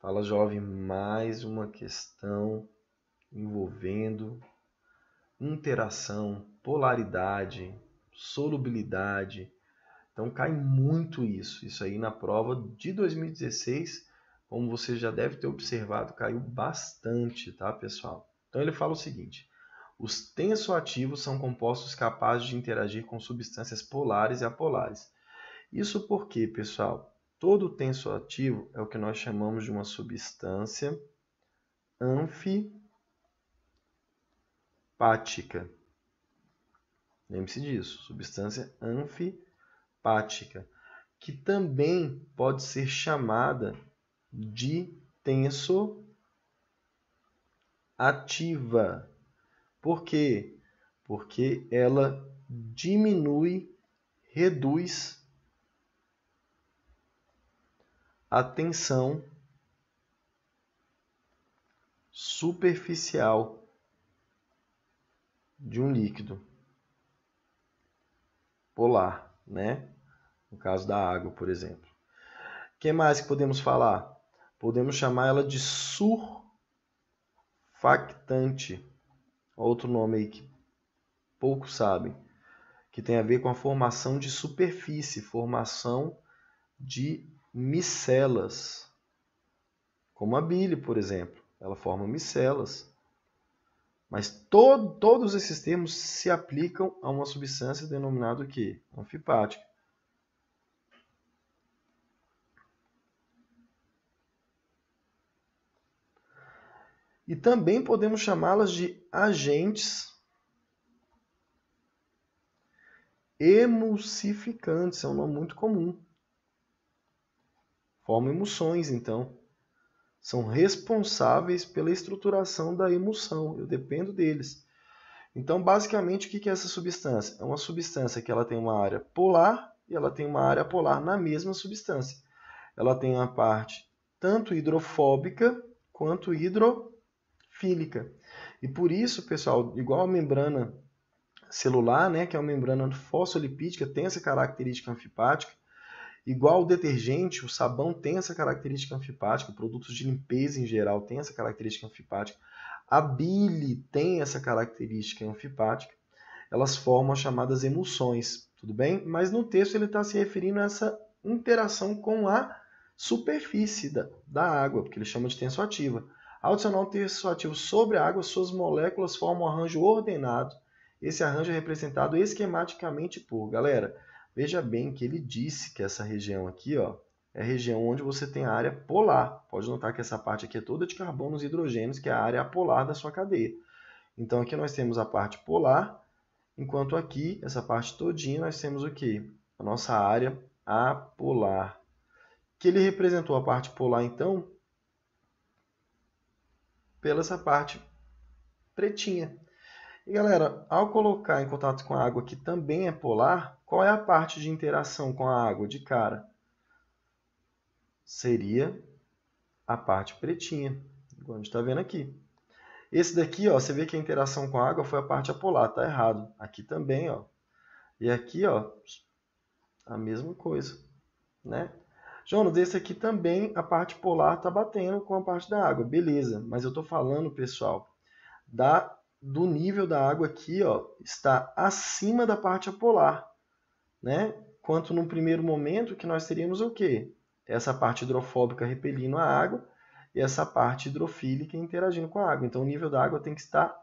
Fala jovem, mais uma questão envolvendo interação, polaridade, solubilidade. Então cai muito isso. Isso aí na prova de 2016, como você já deve ter observado, caiu bastante, tá, pessoal? Então ele fala o seguinte: os tensoativos são compostos capazes de interagir com substâncias polares e apolares. Isso porque, pessoal, todo tensoativo é o que nós chamamos de uma substância anfipática. Lembre-se disso, substância anfipática, que também pode ser chamada de tensoativa. Por quê? Porque ela diminui, reduz a tensão superficial de um líquido polar, né? No caso da água, por exemplo. O que mais que podemos falar? Podemos chamar ela de surfactante outro nome aí que poucos sabem, que tem a ver com a formação de superfície, formação de micelas, como a bile, por exemplo, ela forma micelas. Mas todo, todos esses termos se aplicam a uma substância denominada o quê? Anfipática. E também podemos chamá-las de agentes emulsificantes, é um nome muito comum. Formam emulsões, então. São responsáveis pela estruturação da emulsão, eu dependo deles. Então, basicamente, o que é essa substância? É uma substância que ela tem uma área polar e ela tem uma área polar na mesma substância. Ela tem uma parte tanto hidrofóbica quanto hidro fílica. E por isso, pessoal, igual a membrana celular, né, que é uma membrana fosfolipídica, tem essa característica anfipática, igual o detergente, o sabão tem essa característica anfipática, produtos de limpeza em geral tem essa característica anfipática, a bile tem essa característica anfipática, elas formam as chamadas emulsões, tudo bem? Mas no texto ele está se referindo a essa interação com a superfície da, da água, porque ele chama de tensoativa. Ao adicionar um terço ativo sobre a água, suas moléculas formam um arranjo ordenado. Esse arranjo é representado esquematicamente por. Galera, veja bem que ele disse que essa região aqui ó, é a região onde você tem a área polar. Pode notar que essa parte aqui é toda de carbonos e hidrogênios, que é a área polar da sua cadeia. Então aqui nós temos a parte polar, enquanto aqui, essa parte todinha, nós temos o que? A nossa área apolar. Que ele representou a parte polar, então, pela essa parte pretinha. E galera, ao colocar em contato com a água que também é polar, qual é a parte de interação com a água de cara? Seria a parte pretinha, igual a gente está vendo aqui. Esse daqui, ó, você vê que a interação com a água foi a parte apolar, tá errado. Aqui também, ó. E aqui, ó, a mesma coisa, né? Jonas, esse aqui também, a parte polar está batendo com a parte da água. Beleza, mas eu estou falando, pessoal, da, do nível da água aqui ó, está acima da parte apolar. Né? Quanto no primeiro momento que nós teríamos o quê? Essa parte hidrofóbica repelindo a água e essa parte hidrofílica interagindo com a água. Então o nível da água tem que estar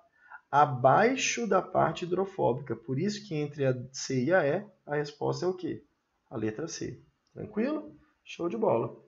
abaixo da parte hidrofóbica. Por isso que entre a C e a E, a resposta é o quê? A letra C. Tranquilo? Show de bola.